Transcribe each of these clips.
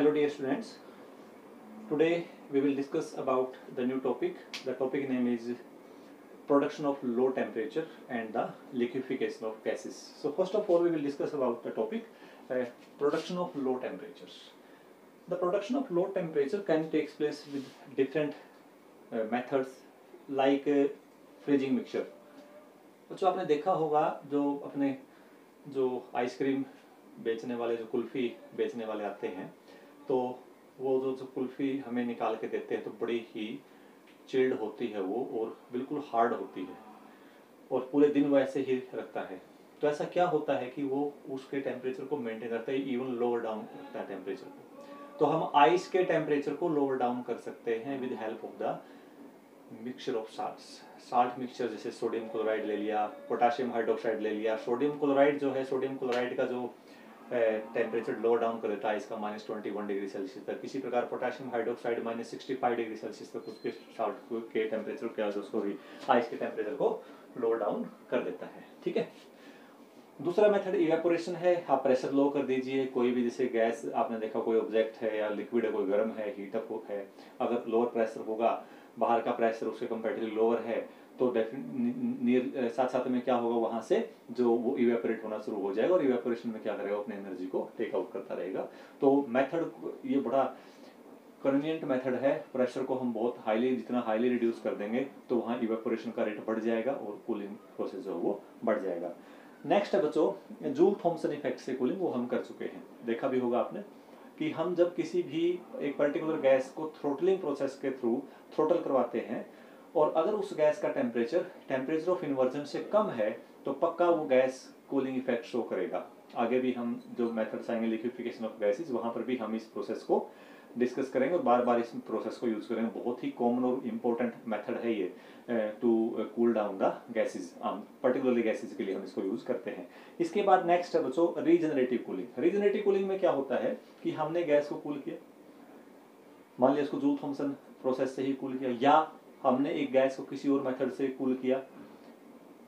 Hello dear students. Today we will discuss about the new topic. The topic name is production of low temperature and the liquefaction of gases. So first of all we will discuss about the topic uh, production of low temperatures. The production of low temperature can take place with different uh, methods like uh, freezing mixture. बच्चों आपने देखा होगा जो अपने जो ice cream बेचने वाले जो कुल्फ़ी बेचने वाले आते हैं तो वो जो जो कुल्फ़ी हमें निकाल के देते हैं तो बड़ी ही चिल्ड होती है वो और बिल्कुल हार्ड होती है। और पूरे दिन वो ऐसे ही रखता है। तो ऐसा क्या होता है कि वो उसके टेम्परेचर को मेंटेन करता है इवन लोअर डाउन रखता है टेम्परेचर को। तो हम आइस के टेम्परेचर को लोअर डाउन कर सकते हैं with help of the mixture of salt salt mixture जैसे सोडियम क्लोराइड ले लिया पोटाशियम हाइड्रोक्साइड ले लिया। सोडियम क्लोराइड जो है सोडियम क्लोराइड का जो टेम्परेचर लो डाउन कर देता है, इसका minus twenty one degree Celsius तक। इसी प्रकार potassium hydroxide minus sixty five degree Celsius तक उसके साल्ट के टेम्परेचर क्या जो सॉरी आइस के टेम्परेचर को लो डाउन कर देता है। ठीक है? दूसरा मेथड इवेपोरेशन है। आप प्रेशर लो कर दीजिए। कोई भी जैसे गैस आपने देखा कोई ऑब्जेक्ट है या लिक्विड है, कोई गर्म है हीटअप है अगर लोअर प्रेशर होगा, बाहर का प्रेशर उसके कंपेरेटिवली लोअर है तो नियर साथ साथ में क्या होगा वहाँ से? जो वो इवेपोरेट होना शुरू हो जाएगा और इवेपोरेशन में क्या करेगा? अपने एनर्जी को टेक आउट करता रहेगा। तो मेथड ये बड़ा कन्वीनियंट मेथड है। प्रेशर को हम बहुत हाईली जितना हाईली रिड्यूस कर देंगे तो वहाँ इवेपोरेशन का रेट बढ़ जाएगा और कूलिंग प्रोसेस जो है वो बढ़ जाएगा। नेक्स्ट है बच्चों जूल थॉम्सन इफ़ेक्ट से कूलिंग वो हम कर चुके हैं। देखा भी होगा आपने कि हम जब किसी भी एक पर्टिकुलर गैस को थ्रोटलिंग प्रोसेस के थ्रू थ्रोटल करवाते हैं और अगर उस गैस का टेम्परेचर टेम्परेचर ऑफ़ इन्वर्जन से कम है तो पक्का वो गैस कूलिंग इफ़ेक्ट शो करेगा। आगे भी हम जो मेथड्स आएँगे लिक्विफिकेशन ऑफ़ गैसेज वहाँ पर भी हम इस प्रोसेस को डिस्कस करेंगे और बार बार इस प्रोसेस को यूज़ करेंगे। बहुत ही कॉमन और इम्पोर्टेंट मेथड है ये to cool down the gases particularly gases के लिए हम इसको यूज़ करते हैं। इसके बाद नेक्स्ट है, बच्चों रीजनरेटिव कूलिंग रीजनरेटिव कूलिंग में क्या होता है कि हमने गैस को कूल किया? मान लिया इसको जूल थॉम्सन प्रोसेस से ही कूल किया, या हमने एक गैस को किसी और मेथड से कूल किया।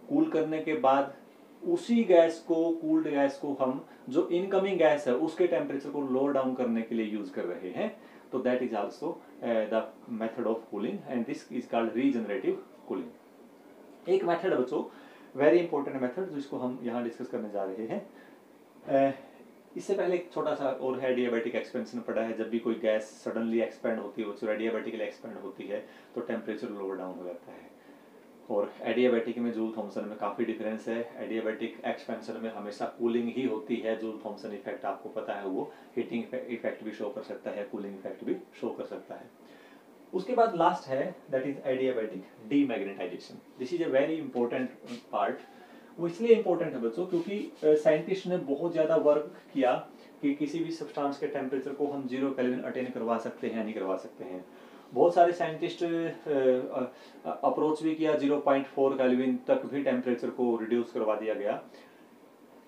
कूल करने के बाद उसी गैस को कूल्ड गैस को हम जो इनकमिंग गैस है उसके टेम्परेचर को लोअर डाउन करने के लिए यूज़ कर रहे हैं। तो that is also the method of cooling and this is called regenerative cooling एक मेथड बच्चों वेरी इंपॉर्टेंट मेथड जिसको हम यहाँ डिस्कस करने जा रहे हैं। Uh, इससे पहले एक छोटा सा और है डियाबेटिक एक्सपेंशन पड़ा है। जब भी कोई गैस सडनली एक्सपेंड होती है, वो डियाबेटिकली एक्सपेंड होती है तो टेम्परेचर लोअर डाउन हो जाता है। और एडियाबेटिक में जूल थॉम्सन में काफ़ी डिफरेंस है। एडियाबेटिक एक्सपेंशन में हमेशा कूलिंग ही होती है। जूल थॉम्सन इफ़ेक्ट आपको पता है, वो हीटिंग इफ़ेक्ट भी शो कर सकता है कूलिंग इफ़ेक्ट भी शो कर सकता है। उसके बाद लास्ट है that is adiabatic demagnetization this is a very important part वो इसलिए इंपॉर्टेंट है बच्चों, क्योंकि साइंटिस्ट ने बहुत ज़्यादा वर्क किया कि किसी भी सब्सटेंस के टेम्परेचर को हम ज़ीरो केल्विन अटेन करवा सकते हैं, नहीं करवा सकते हैं। बहुत सारे साइंटिस्ट अप्रोच भी किया 0.4 केल्विन तक भी टेम्परेचर को रिड्यूस करवा दिया गया।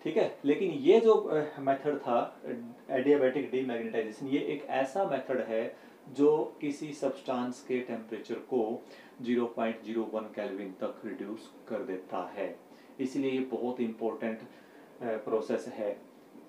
ठीक है? लेकिन ये जो मेथड था एडियाबेटिक डीमैग्नेटाइजेशन ये एक ऐसा मेथड है जो किसी सब्सटेंस के टेम्परेचर को 0.01 केल्विन तक रिड्यूस कर देता है। इसलिए ये बहुत इंपॉर्टेंट प्रोसेस है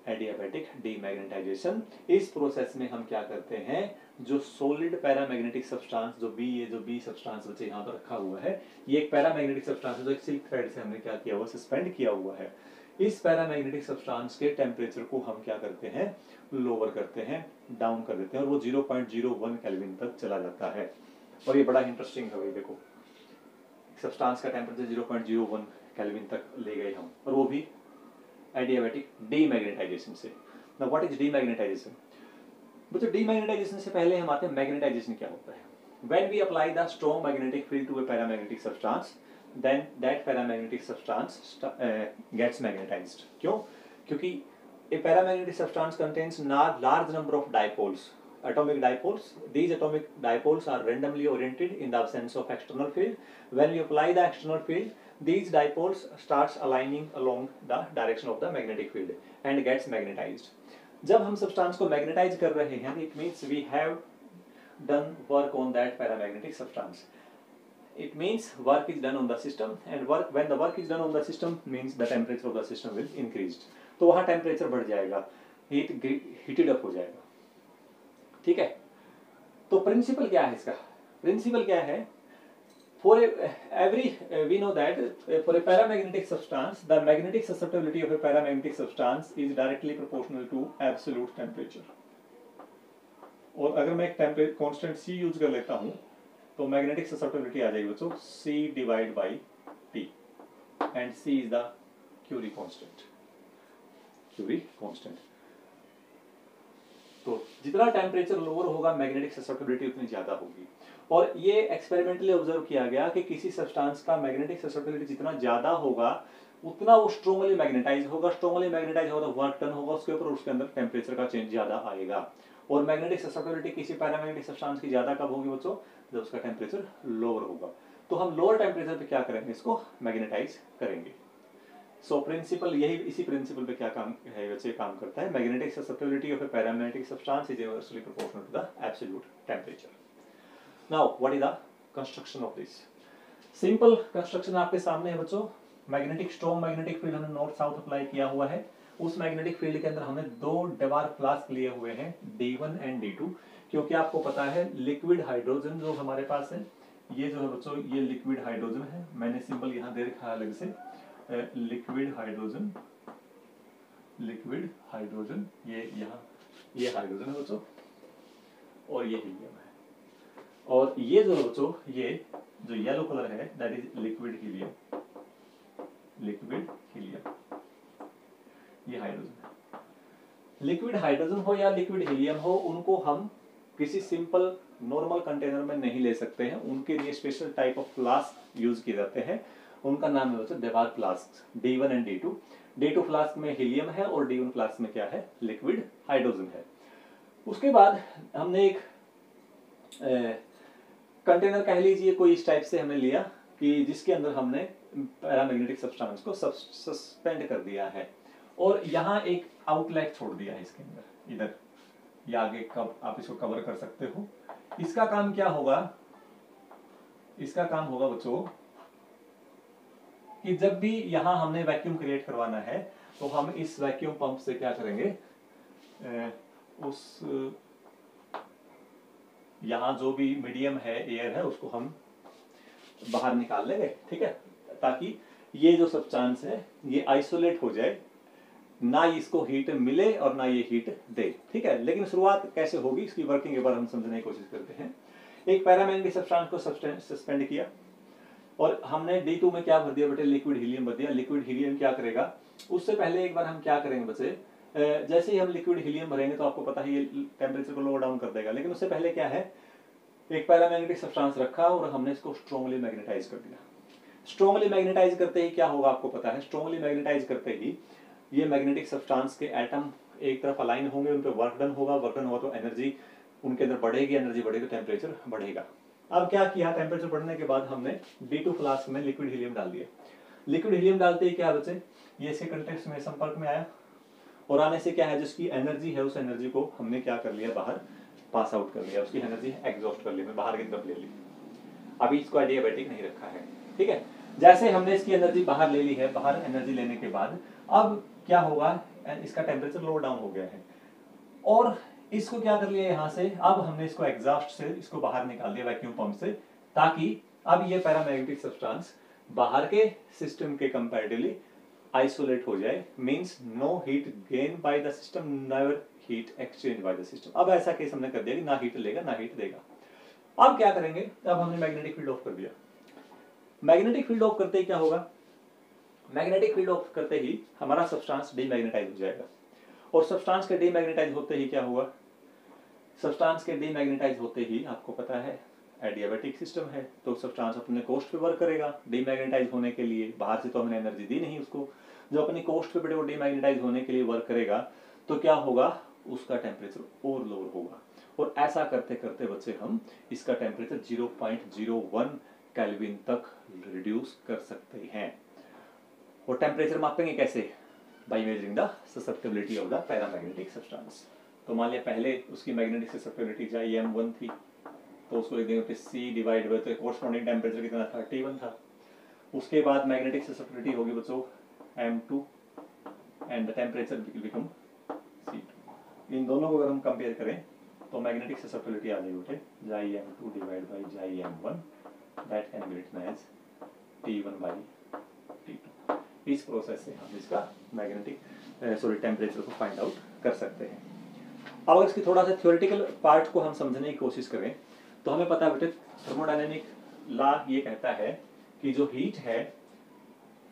एडियाबेटिक डीमैग्नेटाइजेशन इस प्रोसेस में हम क्या करते हैं, जो सॉलिड पैरामैग्नेटिक सब्सटेंस जो बी ये जो बी सब्सटेंस बच्चे यहाँ पर रखा हुआ है, ये एक पैरामैग्नेटिक सब्सटेंस है जो एक सिल्क थ्रेड से हमने क्या किया हुआ सस्पेंड किया हुआ है। इस पैरामैग्नेटिक सब्सटेंस के टेम्परेचर को हम क्या करते हैं लोअर करते हैं डाउन कर देते हैं और वो 0.01 केल्विन तक चला जाता है। और ये बड़ा इंटरेस्टिंग है भाई, देखो। सब्सटेंस का टेम्परेचर 0.01 केल्विन तक ले गए हम, और वो भी एडियाबेटिक डीमैग्नेटाइजेशन से। ना व्हाट इज़ डीमैग्नेटाइजेशन बच्चों डीमैग्नेटाइजेशन से पहले हम आते हैं मैग्नेटाइजेशन क्या होता है? When we apply the strong magnetic field to a paramagnetic substance then that paramagnetic substance gets magnetized क्यों? क्योंकि a paramagnetic substance contains not large number of dipoles atomic dipoles. These atomic dipoles are randomly oriented in the absence of external field. When we apply the external field these dipoles starts aligning along the direction of the magnetic field and gets magnetized जब हम substance को magnetise कर रहे हैं it means we have done work on that paramagnetic substance it means work is done on the system and work when the work is done on the system means the temperature of the system will increased तो वहाँ temperature बढ़ जाएगा heat heated up हो जाएगा ठीक है तो principal क्या है इसका प्रिंसिपल क्या है for a, every uh, we know that uh, for a paramagnetic substance the magnetic susceptibility of a paramagnetic substance is directly proportional to absolute temperature और अगर मैं एक कांस्टेंट c यूज़ कर लेता हूँ तो मैग्नेटिक ससेप्टिबिलिटी आ जाएगी बच्चों c divide by t and c is the Curie constant Curie constant तो जितना टेम्परेचर लोअर होगा मैग्नेटिक ससेप्टिबिलिटी उतनी ज़्यादा होगी और ये एक्सपेरिमेंटली ऑब्ज़र्व किया गया कि किसी सब्सटेंस का मैग्नेटिक ससेप्टिबिलिटी जितना ज़्यादा होगा उतना वो स्ट्रोंगली मैग्नेटाइज होगा। स्ट्रोंगली मैग्नेटाइज होगा तो वर्क टन होगा उसके ऊपर उसके अंदर टेम्परेचर का चेंज ज़्यादा आएगा। और मैग्नेटिक ससेप्टिबिलिटी किसी पैरामैग्नेटिक सब्सटेंस की ज़्यादा कब होगी बच्चों? जब उसका टेम्परेचर लोअर होगा। तो हम लोअर टेम्परेचर पे क्या करेंगे? इसको मैग्नेटाइज करेंगे। सो so, प्रिंसिपल यही इसी प्रिंसिपल पे क्या काम है वैसे काम करता है। Magnetic susceptibility of a paramagnetic substance is inversely proportional to the absolute temperature now what is the construction of this simple construction आपके सामने है बच्चों। मैग्नेटिक स्ट्रॉन्ग मैग्नेटिक फ़ील्ड हमने नॉर्थ साउथ अप्लाई किया हुआ है। उस मैग्नेटिक फ़ील्ड के अंदर हमने दो डेवार फ्लास्क लिए हुए हैं D1 एंड D2 क्योंकि आपको पता है लिक्विड हाइड्रोजन जो हमारे पास है, ये जो है बच्चों, ये लिक्विड हाइड्रोजन है। मैंने सिंपल यहाँ दे रखा है अलग से। लिक्विड हाइड्रोजन लिक्विड हाइड्रोजन ये यहाँ, ये हाइड्रोजन है बच्चों। और ये हीलियम है। और ये जो बच्चों ये जो येलो कलर है that is liquid helium liquid helium ये हाइड्रोजन लिक्विड हाइड्रोजन हो या लिक्विड हीलियम हो, उनको हम किसी सिंपल नॉर्मल कंटेनर में नहीं ले सकते हैं. उनके लिए special type of flask use किए जाते हैं. उनका नाम है बच्चों Dewar flask D one and D two D two flask में हीलियम है और डी वन फ्लास्क में क्या है? लिक्विड हाइड्रोजन है. उसके बाद हमने एक कंटेनर कह लीजिए कोई इस टाइप से हमने लिया कि जिसके अंदर हमने पैरामैग्नेटिक सब्सटेंस को सस्पेंड कर दिया है। और यहाँ एक आउटलेट छोड़ दिया है इसके अंदर, इधर। या आगे कब, आप इसको कवर कर सकते हो। इसका काम क्या होगा? इसका काम होगा बच्चों कि जब भी यहाँ हमने वैक्यूम क्रिएट करवाना है तो हम इस वैक्यूम पंप से क्या करेंगे? उस यहाँ जो भी मीडियम है एयर है, उसको हम बाहर निकाल लेंगे, ठीक है? ताकि ये जो सब चांस है, ये आइसोलेट हो जाए। ना इसको हीट मिले और ना ये हीट दे, ठीक है? लेकिन शुरुआत कैसे होगी, इसकी वर्किंग के बार हम समझने की कोशिश करते हैं। एक पैरामैग्नेटिक सब्सटेंस को सस्पेंड किया और हमने डी टू में क्या भर दिया बेटे? लिक्विड हीलियम भर दिया। लिक्विड हीलियम क्या करेगा? उससे पहले एक बार हम क्या करेंगे बच्चे? जैसे ही हम लिक्विड हीलियम भरेंगे तो आपको पता है ये टेम्परेचर को लो डाउन कर देगा। लेकिन उससे पहले क्या है? एक पहला मैग्नेटिक सब्सटेंस रखा और हमने इसको स्ट्रॉन्गली मैग्नेटाइज कर दिया। स्ट्रॉन्गली मैग्नेटाइज करते ही क्या होगा आपको पता है? स्ट्रॉन्गली मैग्नेटाइज करते ही ये मैग्नेटिक सब्सटेंस के एटम एक तरफ़ अलाइन होंगे उन पर वर्क डन होगा। वर्क डन होगा तो एनर्जी उनके अंदर बढ़ेगी एनर्जी बढ़ेगी तो टेम्परेचर बढ़ेगा। अब क्या किया? टेम्परेचर बढ़ने के बाद हमने डी टू फ्लास्क में लिक्विड हीलियम डाल दिया। लिक्विड हीलियम डालते ही क्या बचे? ये इसके कंटेक्स में संपर्क में आया। और आने से क्या है, जिसकी एनर्जी है, उस एनर्जी को हमने क्या कर लिया, बाहर पास आउट कर लिया, उसकी एनर्जी एग्जॉस्ट कर लिया बाहर की तरफ़ ले ली। अभी इसको एडियाबेटिक नहीं रखा है, ठीक है? जैसे हमने इसकी एनर्जी बाहर ले ली है, बाहर एनर्जी लेने के बाद, अब क्या होगा इसका टेम्परेचर लो डाउन हो गया है। और इसको क्या कर लिया यहाँ से, अब हमने इसको एग्जॉस्ट से इसको बाहर निकाल दिया वैक्यूम पंप से, ताकि अब ये पैरामैग्नेटिक सब्सटेंस बाहर के सिस्टम के कंपैरेटिवली आइसोलेट हो जाए means no heat gain by the system never heat exchange by the system अब ऐसा केस हमने कर दिया कि ना हीट लेगा, ना हीट देगा। अब क्या करेंगे? अब हमने मैग्नेटिक फ़ील्ड ऑफ़ कर दिया। मैग्नेटिक फ़ील्ड ऑफ़ करते ही क्या होगा? मैग्नेटिक फ़ील्ड ऑफ़ करते ही हमारा सब्सटेंस डीमैग्नेटाइज हो जाएगा। और सब्सटेंस के डीमैग्नेटाइज होते ही क्या हुआ सब्सटेंस के डीमैग्नेटाइज होते ही आपको पता है एडियाबेटिक सिस्टम है तो सब्सटेंस अपने कोस्ट पे वर्क करेगा डीमैग्नेटाइज होने के लिए, बाहर से तो हमने एनर्जी दी नहीं उसको। जो अपनी कोस्ट पे बेटे वो डीमैग्नेटाइज होने के लिए वर्क करेगा तो क्या होगा? उसका टेम्परेचर और लोअर होगा। और ऐसा करते करते बच्चे हम इसका टेम्परेचर 0.01 केल्विन तक रिड्यूस कर सकते हैं। और टेम्परेचर मापेंगे कैसे? By measuring the susceptibility of the paramagnetic substance तो मान लिया पहले उसकी मैग्नेटिक ससेप्टेबिलिटी चाहे एम वन थी तो उसको लिख देंगे फिर सी डिवाइड बाई तो कोरस्पॉन्डिंग टेम्परेचर कितना था? टी वन था। उसके बाद मैग्नेटिक ससेप्टेबिलिटी होगी बच्चों M two and temperature become C two इन दोनों को अगर हम कंपेयर करें तो मैग्नेटिक ससेप्टिबिलिटी आ जाएगी बेटे जाई एम टू डिवाइड बाई जाई M one that can be written as T one by T two इस प्रोसेस से हम इसका मैग्नेटिक सॉरी टेम्परेचर को फाइंड आउट कर सकते हैं। अब इसकी थोड़ा सा थ्योरेटिकल पार्ट को हम समझने की कोशिश करें। तो हमें पता है बेटे थर्मोडाइनमिक लॉ ये कहता है कि जो हीट है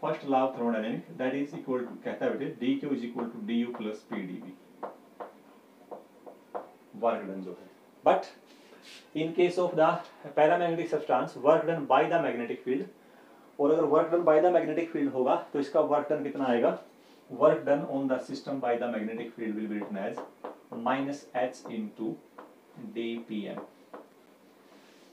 first law of thermodynamic that is equal to कहता है बेटे D Q is equal to D U plus P D B work done जो है। But in case of the paramagnetic substance work done by the magnetic field और अगर work done by the magnetic field होगा तो इसका work done कितना आएगा? Work done on the system by the magnetic field will be written as minus h into dpm.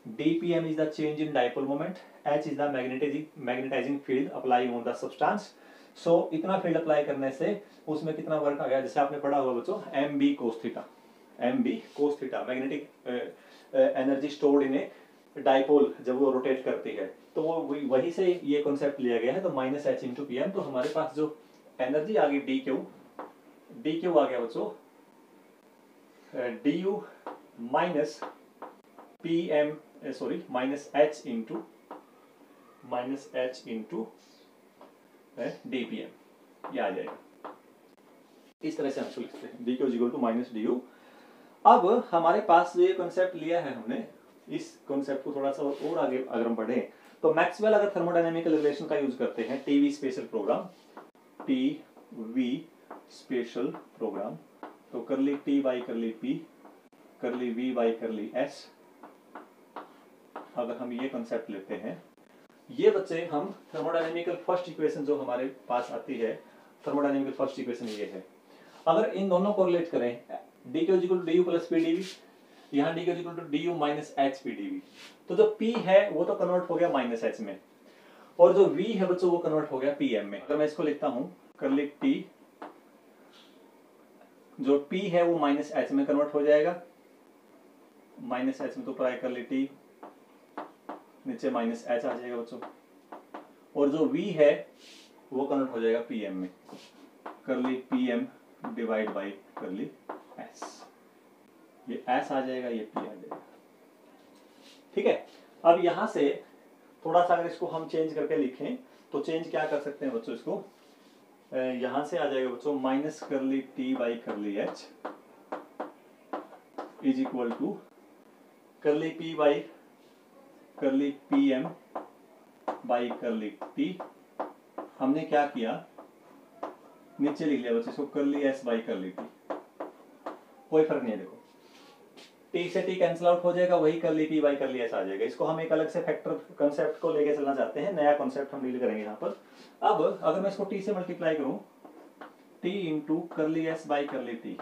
Dpm is the change in dipole moment. h is the magnetizing magnetizing field applying on the substance. so, इतना field apply करने से उसमें कितना work आ गया जैसे आपने पढ़ा होगा बच्चों M B cos theta M B cos theta magnetic energy stored in a dipole जब वो रोटेट करती है तो वो वही से ये कॉन्सेप्ट लिया गया है तो minus H into P M तो हमारे पास जो एनर्जी आ गई डी क्यू डी क्यू आ गया बच्चों D U minus pm uh, sorry minus h into h into uh, dpm. ये आ जाएगा इस तरह से हम इसको लिखते हैं D Q to minus D U अब हमारे पास जो ये कॉन्सेप्ट लिया है हमने इस कॉन्सेप्ट को थोड़ा सा और आगे अगर हम बढ़े तो मैक्सवेल अगर थर्मोडायनेमिकल रिलेशन का यूज़ करते हैं TV special program T V special program तो कर ली टी बाई कर ली पी कर ली वी बाई कर ली एस अगर हम ये कॉन्सेप्ट लेते हैं, ये बच्चे हम थर्मोडाइनमिकल फ़र्स्ट इक्वेशन जो हमारे पास आती है थर्मोडाइनमिकल फ़र्स्ट इक्वेशन ये है। अगर इन दोनों को रिलेट करें D equal to D U plus P D V यहाँ D Q equal to D U minus H P D V तो जो पी है, वो तो कन्वर्ट हो गया माइनस एच में। और जो वी है बच्चों, वो कन्वर्ट हो गया पी एम में। अगर मैं इसको लिखता हूँ कर ली टी जो पी है, वो माइनस एच में कन्वर्ट हो जाएगा। माइनस एच में तो ऊपर कर ली टी नीचे माइनस एच आ जाएगा बच्चों। और जो वी है, वो कन्वर्ट हो जाएगा पी एम में। कर ली पी एम डिवाइड बाई कर ली एस ये एस आ जाएगा, ये पी आ जाएगा। ठीक है? अब यहाँ से थोड़ा सा अगर इसको हम चेंज करके लिखें तो चेंज क्या कर सकते हैं बच्चों इसको? यहाँ से आ जाएगा बच्चों माइनस कर ली टी बाई कर ली एच इज़ इक्वल टू कर ली पी बाई कर ली पी एम बाई कर ली टी हमने क्या किया? नीचे लिख लिया बच्चों, इसको कर ली एस बाई कर ली टी कोई फ़र्क नहीं है, देखो। टी से टी कैंसिल आउट हो जाएगा, वही कर ली पी बाई कर ली एस आ जाएगा। इसको हम एक अलग से फैक्टर कंसेप्ट को लेके चलना चाहते हैं, नया कॉन्सेप्ट हम डील करेंगे यहाँ पर। अब अगर मैं इसको टी से मल्टीप्लाई करूँ T into curly S by curly T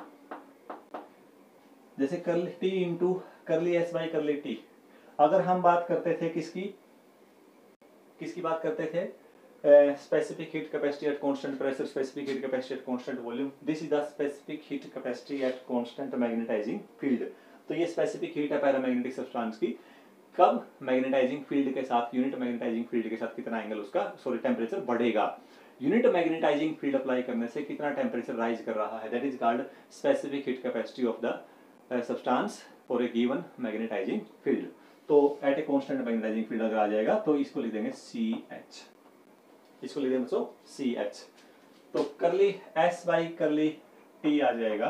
जैसे कर T into curly S by curly T अगर हम बात करते थे किसकी किसकी बात करते थे? Specific heat capacity at constant pressure specific heat capacity at constant volume this is the specific heat capacity at constant magnetizing field तो ये स्पेसिफिक हीट है पैरामैग्नेटिक सब्सटेंस की। कब मैग्नेटाइजिंग फ़ील्ड के साथ यूनिट मैग्नेटाइजिंग फ़ील्ड के साथ कितना एंगल उसका? सॉरी टेम्परेचर बढ़ेगा। यूनिट मैग्नेटाइजिंग फ़ील्ड अप्लाई करने से कितना टेम्परेचर राइज कर रहा है? That is called specific heat capacity of the substance for a given magnetizing field तो at a constant magnetizing field अगर आ जाएगा तो इसको लिख देंगे सी एच इसको लिख देंगे बच्चों सी एच तो curly S by curly T आ जाएगा।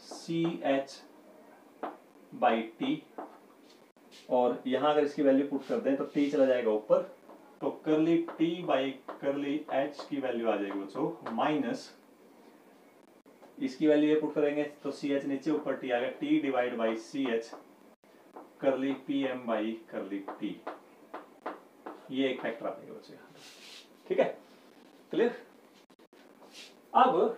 सी एच बाई टी और यहाँ अगर इसकी वैल्यू पुट कर दें तो टी चला जाएगा ऊपर। तो curly T by curly H की वैल्यू आ जाएगी बच्चों माइनस इसकी वैल्यू ये पुट करेंगे तो सी एच नीचे, ऊपर टी आएगा T divide by C H curly P M by curly T ये एक फैक्टर आ जाएगा बच्चों ठीक है? क्लियर अब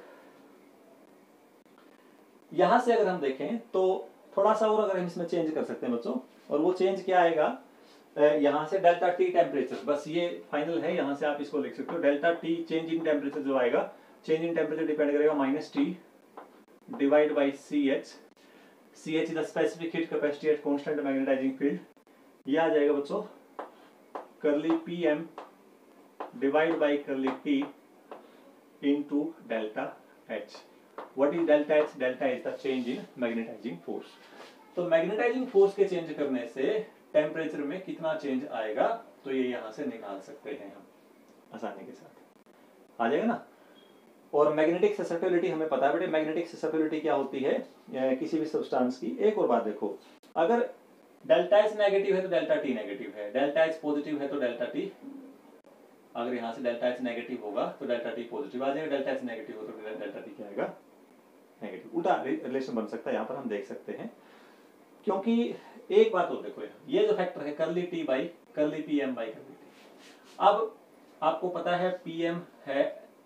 यहाँ से अगर हम देखें तो थोड़ा सा और अगर हम इसमें चेंज कर सकते हैं बच्चों, और वो चेंज क्या आएगा? यहाँ से डेल्टा टी टेम्परेचर बस ये फाइनल है, यहाँ से आप इसको लिख सकते हो। Delta T change in temperature जो आएगा चेंज इन टेम्परेचर डिपेंड करेगा minus T divide by C H C H specific heat capacity at constant magnetizing field ये आ जाएगा बच्चों curly P M divide by curly T into delta H what is delta H delta is the change in magnetizing force तो magnetising force के change करने से temperature में कितना चेंज आएगा? तो ये यहाँ से निकाल सकते हैं हम, आसानी के साथ। आ जाएगा ना? और मैग्नेटिक ससेप्टिबिलिटी हमें पता है बेटे मैग्नेटिक ससेप्टिबिलिटी क्या होती है? किसी भी सब्सटेंस की, एक और बात देखो। अगर डेल्टा एच नेगेटिव है तो डेल्टा टी नेगेटिव है डेल्टा एच पॉजिटिव है तो डेल्टा टी अगर यहाँ से डेल्टा एच नेगेटिव होगा तो डेल्टा टी पॉजिटिव आ जाएगा डेल्टा एच नेगेटिव हो तो डेल्टा टी क्या आएगा? नेगेटिव उल्टा रिलेशन बन सकता है, यहाँ पर हम देख सकते हैं। क्योंकि एक बात और देखो ये जो फैक्टर है curly T by curly P M by curly T अब आपको पता है पी एम है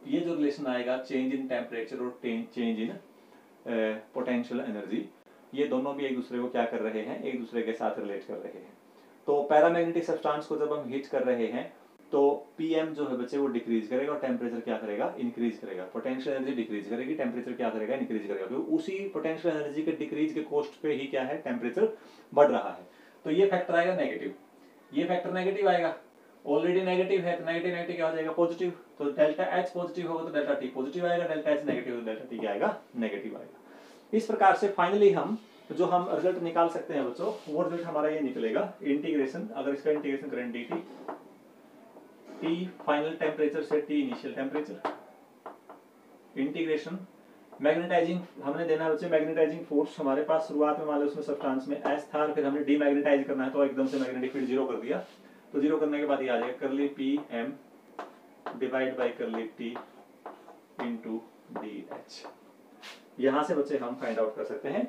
ये जो रिलेशन आएगा चेंज इन टेम्परेचर और चेंज इन पोटेंशियल एनर्जी ये दोनों भी एक दूसरे को क्या कर रहे हैं, एक दूसरे के साथ रिलेट कर रहे हैं। तो पैरामैग्नेटिक सब्सटेंस को जब हम हीट कर रहे हैं तो पीएम जो है बच्चे वो डिक्रीज करेगा और टेम्परेचर क्या करेगा इंक्रीज करेगा। पोटेंशियल एनर्जी डिक्रीज करेगी टेम्परेचर क्या करेगा इंक्रीज करेगा। क्योंकि उसी पोटेंशियल एनर्जी के डिक्रीज के कॉस्ट पे ही क्या है टेम्परेचर बढ़ रहा है। तो ये फैक्टर आएगा नेगेटिव ये फैक्टर नेगेटिव आएगा। ऑलरेडी नेगेटिव है तो नेगेटिव नेगेटिव क्या हो जाएगा? पॉजिटिव तो डेल्टा एच पॉजिटिव होगा तो डेल्टा टी पॉजिटिव आएगा delta H negative delta T क्या आएगा? नेगेटिव आएगा. इस प्रकार से फाइनली हम, जो हम रिज़ल्ट निकाल सकते हैं बच्चों, वो रिज़ल्ट हमारा ये निकलेगा. इंटीग्रेशन अगर इसका इंटीग्रेशन करें D T T final temperature से T initial temperature integration magnetizing हमने देना बच्चे मैग्नेटाइजिंग फोर्स हमारे पास शुरुआत में, मान उसमें सब्सटेंस में एस था, फिर हमने डीमैग्नेटाइज करना है तो एकदम से मैग्नेटिक फ़ील्ड ज़ीरो कर दिया. तो ज़ीरो करने के बाद ये आ जाएगा curly P M divide by curly T into D H यहाँ से बच्चे हम फाइंड आउट कर सकते हैं।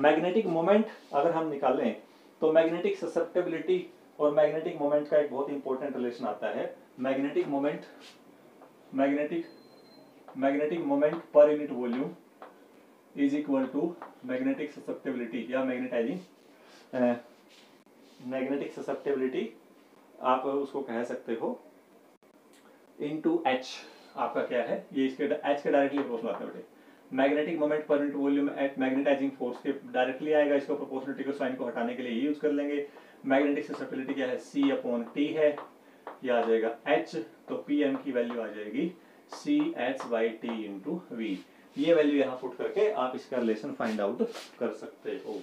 मैग्नेटिक मोमेंट अगर हम निकालें तो मैग्नेटिक ससेप्टेबिलिटी और मैग्नेटिक मोमेंट का एक बहुत इंपॉर्टेंट रिलेशन आता है। Magnetic moment magnetic magnetic moment per unit volume is equal to magnetic susceptibility या मैग्नेटाइजिंग मैग्नेटिक ससेप्टेबिलिटी आप उसको कह सकते हो इन टू एच आपका क्या है? ये इसके एच के डायरेक्टली प्रोपोर्शनल आता है बेटे। Magnetic moment per unit volume at magnetizing force के डायरेक्टली आएगा, इसको प्रोपोर्शनलिटी को साइन को हटाने के लिए यूज़ कर लेंगे। मैग्नेटिक ससेप्टिबिलिटी क्या है? सी अपॉन टी है, ये आ जाएगा एच तो पी एम की वैल्यू आ जाएगी C H by T into V ये वैल्यू यहाँ पुट करके आप इसका रिलेशन फाइंड आउट कर सकते हो।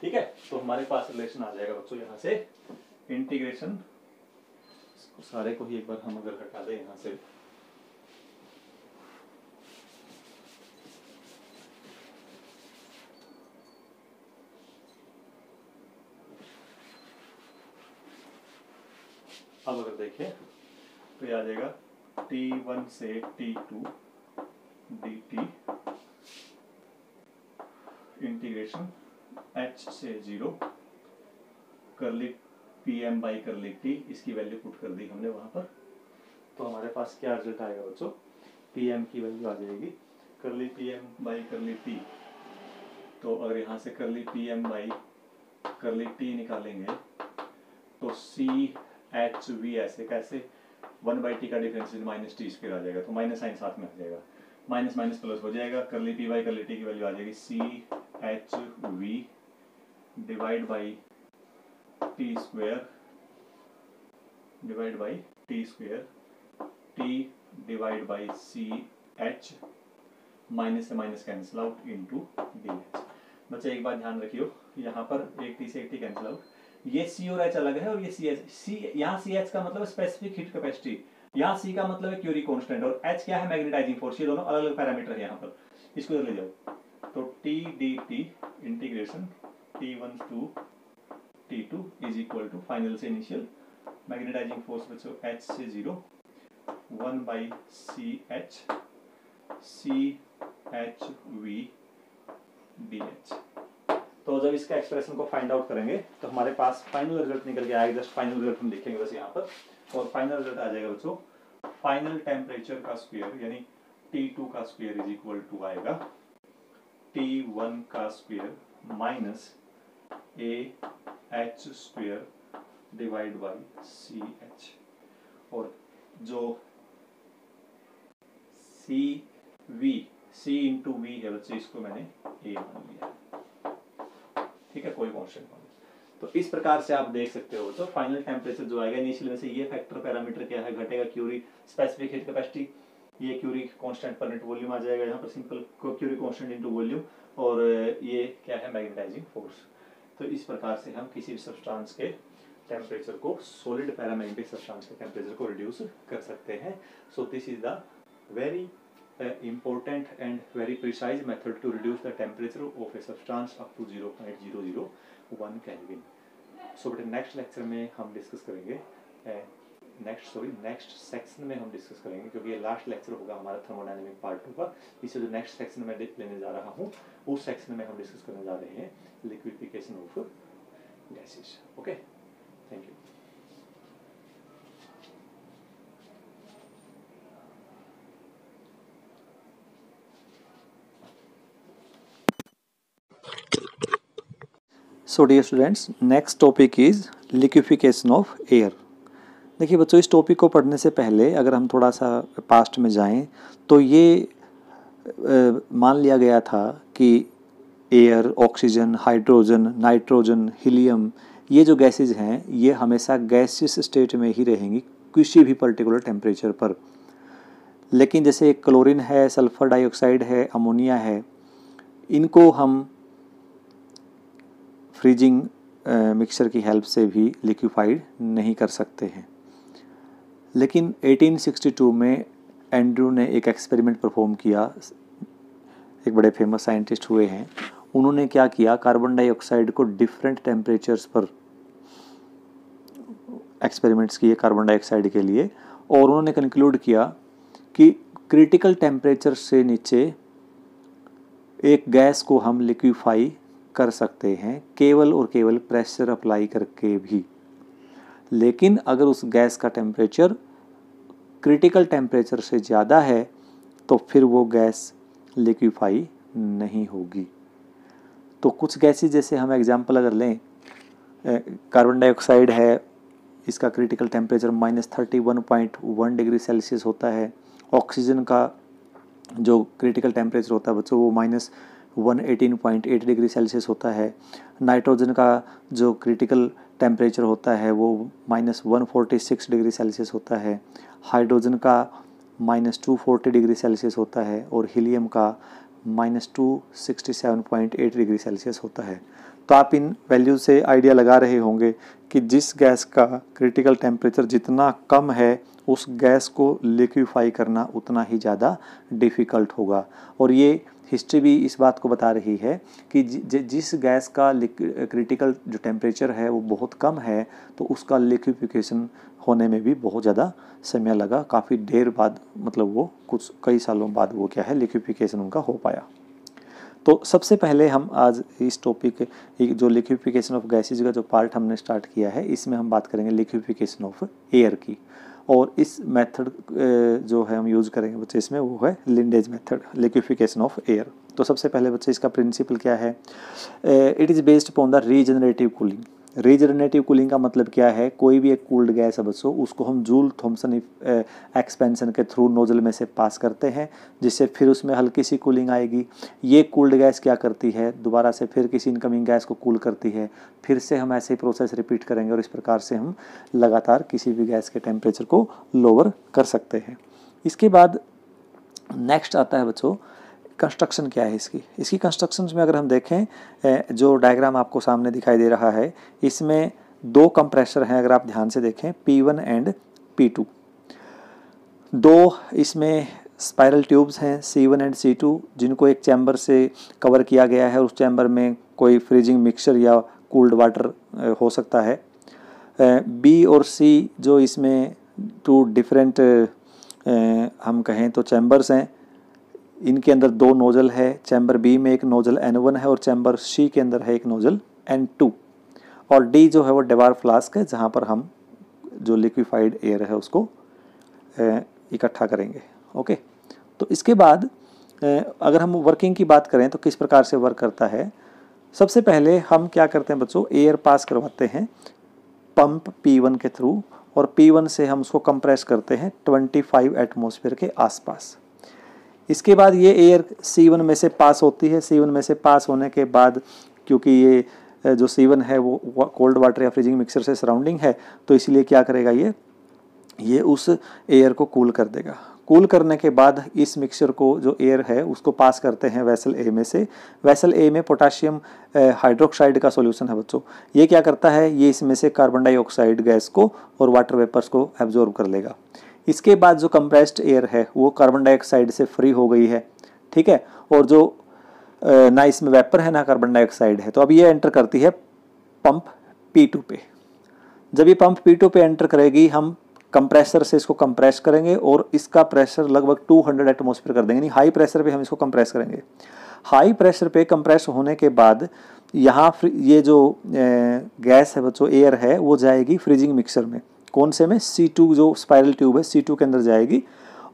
ठीक है? तो हमारे पास रिलेशन आ जाएगा बच्चों यहाँ से। इंटीग्रेशन सारे को ही एक बार हम अगर हटा दें यहाँ से। अब अगर देखें तो ये आ जाएगा टी वन से T two D T integration H से zero curly P M by कर करली टी इसकी वैल्यू पुट कर दी हमने वहाँ पर। तो हमारे पास क्या रिज़ल्ट आएगा बच्चों? पी एम की वैल्यू आ जाएगी। Curly P M by curly T तो अगर यहाँ से curly P M by curly T निकालेंगे तो सी एच वी ऐसे कैसे? वन बाई टी का डिफरेंस माइनस टी स्क्र आ जाएगा तो माइनस साइन साथ में आ जाएगा। माइनस माइनस प्लस हो जाएगा curly P by curly T की वैल्यू आ जाएगी C H V divide by T square divide by T square T divide by C H minus से minus cancel out into D H बच्चे, एक बात ध्यान रखियो, यहाँ पर एक टी से एक टी कैंसिल आउट ये सी और एच अलग है और ये सी एच सी यहाँ सी एच का मतलब स्पेसिफिक हीट कैपेसिटी यहाँ सी का मतलब है क्यूरी कॉन्स्टेंट और एच क्या है? मैग्नेटाइजिंग फोर्स ये दोनों अलग अलग पैरामीटर है यहाँ पर. इसको ले जाओ. तो T D T integration T one to T two is equal to final से इनिशियल मैग्नेटाइजिंग फोर्स बच्चों एच से zero one by C H C H V D H तो जब इसका एक्सप्रेशन को फाइंड आउट करेंगे तो हमारे पास फाइनल रिज़ल्ट निकल के आएगा। जस्ट फाइनल रिज़ल्ट हम देखेंगे बस यहाँ पर। और फाइनल रिज़ल्ट आ जाएगा बच्चों फाइनल टेम्परेचर का स्क्वायर यानी T2 का स्क्वायर इज़ इक्वल टू आएगा। T1 का square minus A H square divide by C H और जो C V C into V है बच्चे, इसको मैंने ए मान लिया ठीक है, कोई कॉन्स्टेंट मान तो इस प्रकार से आप देख सकते हो तो फाइनल टेम्परेचर जो आएगा इनिशियल में से ये फैक्टर पैरामीटर क्या है? घटेगा क्यूरी स्पेसिफिक हीट कैपेसिटी ये Curie constant per net volume आ जाएगा। यहाँ पर simple Curie constant into volume और ये क्या है? मैग्नेटाइजिंग फोर्स तो इस प्रकार से हम किसी भी सब्सटेंस के टेम्परेचर को सॉलिड पैरामेंटिक सब्सटेंस के टेम्परेचर को रिड्यूस कर सकते हैं। So this is the very important and very precise method to reduce the temperature of a substance up to zero point zero zero one kelvin so but next lecture में हम discuss करेंगे uh, next sorry next section में हम discuss करेंगे, क्योंकि ये last lecture होगा हमारा थर्मोडाइनमिक पार्ट टू का, इसे जो नेक्स्ट सेक्शन में लेने जा रहा हूँ, उस सेक्शन में हम डिस्कस करने जा रहे हैं liquefaction of gases okay thank you so dear students next topic is liquefaction of air देखिए बच्चों, इस टॉपिक को पढ़ने से पहले अगर हम थोड़ा सा पास्ट में जाएँ तो ये मान लिया गया था कि air oxygen hydrogen nitrogen helium ये जो गैसेज हैं, ये हमेशा गैसियस स्टेट में ही रहेंगी किसी भी पर्टिकुलर टेम्परेचर पर। लेकिन जैसे क्लोरीन है सल्फ़र डाइऑक्साइड है अमोनिया है, इनको हम फ्रीजिंग मिक्सचर की हेल्प से भी लिक्विफाइड नहीं कर सकते हैं। लेकिन 1862 में एंड्रू ने एक एक्सपेरिमेंट परफॉर्म किया। एक बड़े फ़ेमस साइंटिस्ट हुए हैं। उन्होंने क्या किया? कार्बन डाइऑक्साइड को डिफरेंट टेम्परेचर्स पर एक्सपेरिमेंट्स किए कार्बन डाइऑक्साइड के लिए। और उन्होंने कंक्लूड किया कि क्रिटिकल टेम्परेचर से नीचे एक गैस को हम लिक्विफाई कर सकते हैं, केवल और केवल प्रेशर अप्लाई करके भी। लेकिन अगर उस गैस का टेम्परेचर क्रिटिकल टेम्परेचर से ज़्यादा है तो फिर वो गैस लिक्विफाई नहीं होगी। तो कुछ गैसेज जैसे हम एग्जांपल अगर लें कार्बन डाइऑक्साइड है, इसका critical temperature minus thirty one point one degree Celsius होता है, ऑक्सीजन का जो क्रिटिकल टेम्परेचर होता है बच्चों, वो minus one eighteen point eight degree Celsius होता है। नाइट्रोजन का जो क्रिटिकल टेम्परेचर होता है, वो माइनस वन डिग्री सेल्सियस होता है। हाइड्रोजन का minus two forty degree Celsius होता है और हीलियम का minus two sixty seven point eight degree Celsius होता है। तो आप इन वैल्यू से आइडिया लगा रहे होंगे कि जिस गैस का क्रिटिकल टेम्परेचर जितना कम है, उस गैस को लिक्विफाई करना उतना ही ज़्यादा डिफ़िकल्ट होगा। और ये हिस्ट्री भी इस बात को बता रही है कि ज, जिस गैस का क्रिटिकल जो टेम्परेचर है वो बहुत कम है तो उसका लिक्विफिकेशन होने में भी बहुत ज़्यादा समय लगा। काफ़ी देर बाद मतलब वो कुछ कई सालों बाद वो क्या है लिक्विफिकेशन उनका हो पाया। तो सबसे पहले हम आज इस टॉपिक जो लिक्विफिकेशन ऑफ़ गैसेज का जो पार्ट हमने स्टार्ट किया है इसमें हम बात करेंगे लिक्विफिकेशन ऑफ़ एयर की। और इस मेथड जो है हम यूज़ करेंगे बच्चे इसमें, वो है Linde's method liquefaction of air तो सबसे पहले बच्चे इसका प्रिंसिपल क्या है? It is based upon the regenerative cooling regenerative cooling का मतलब क्या है? कोई भी एक कूल्ड गैस है बच्चों उसको हम जूल थॉम्सन एक्सपेंशन के थ्रू नोजल में से पास करते हैं, जिससे फिर उसमें हल्की सी कूलिंग आएगी। ये कूल्ड गैस क्या करती है? दोबारा से फिर किसी इनकमिंग गैस को कूल करती है। फिर से हम ऐसे ही प्रोसेस रिपीट करेंगे और इस प्रकार से हम लगातार किसी भी गैस के टेम्परेचर को लोअर कर सकते हैं। इसके बाद नेक्स्ट आता है बच्चों कंस्ट्रक्शन क्या है इसकी? इसकी कंस्ट्रक्शन में अगर हम देखें जो डायग्राम आपको सामने दिखाई दे रहा है, इसमें दो कंप्रेसर हैं अगर आप ध्यान से देखें P1 एंड P2 दो इसमें स्पाइरल ट्यूब्स हैं C1 एंड C2 जिनको एक चैम्बर से कवर किया गया है, उस चैम्बर में कोई फ्रीजिंग मिक्सचर या कूल्ड वाटर हो सकता है। बी और सी जो इसमें टू डिफरेंट हम कहें तो चैम्बर्स हैं इनके अंदर दो नोजल है, चैम्बर बी में एक नोजल एन वन है और चैम्बर सी के अंदर है एक नोजल एन टू। और डी जो है वो डेवार फ्लास्क है, जहाँ पर हम जो लिक्विफाइड एयर है उसको इकट्ठा करेंगे। ओके? तो इसके बाद अगर हम वर्किंग की बात करें तो किस प्रकार से वर्क करता है? सबसे पहले हम क्या करते हैं बच्चों? एयर पास करवाते हैं पंप P1 के थ्रू और P1 से हम उसको कंप्रेस करते हैं 25 एटमॉस्फेयर के आसपास। इसके बाद ये एयर सी वन में से पास होती है। सी वन में से पास होने के बाद क्योंकि ये जो सी वन है, वो कोल्ड वाटर या फ्रीजिंग मिक्सर से सराउंडिंग है तो इसलिए क्या करेगा ये? ये उस एयर को कूल कर देगा। कूल करने के बाद इस मिक्सचर को जो एयर है, उसको पास करते हैं वैसल ए में से। वैसल ए में पोटाशियम हाइड्रोक्साइड का सॉल्यूशन है बच्चों। ये क्या करता है? ये इसमें से कार्बन डाइऑक्साइड गैस को और वाटर वेपर्स को एब्जॉर्ब कर लेगा। इसके बाद जो कंप्रेस्ड एयर है, वो कार्बन डाइऑक्साइड से फ्री हो गई है, ठीक है? और जो ना इसमें वेपर है, ना कार्बन डाइऑक्साइड है तो अब ये एंटर करती है पंप पी टू पे। जब ये पंप पी टू पे एंटर करेगी, हम कंप्रेसर से इसको कंप्रेस करेंगे और इसका प्रेशर लगभग 200 हंड्रेड एटमोसफेयर कर देंगे, यानी हाई प्रेशर पे हम इसको कंप्रेस करेंगे। हाई प्रेशर पे कंप्रेस होने के बाद, यहाँ ये जो गैस है बच्चों एयर है, वो जाएगी फ्रीजिंग मिक्सर में। कौन से में? सी टू जो स्पायरल ट्यूब है सी टू के अंदर जाएगी।